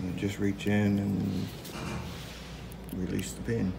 and just reach in and release the pin.